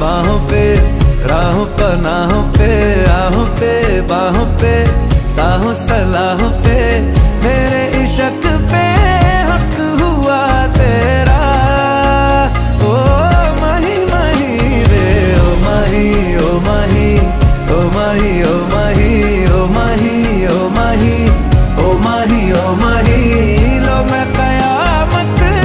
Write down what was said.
बाहों पे, राहों पनाहों पे राहों पे, बाहों पे, साहों, सलाहों पे, मेरे इशक पे हक हुआ तेरा। ओ माही माही रे, ओ माही ओ माही ओ माही ओ माही ओ माही ओ माही ओ माही ओ माही।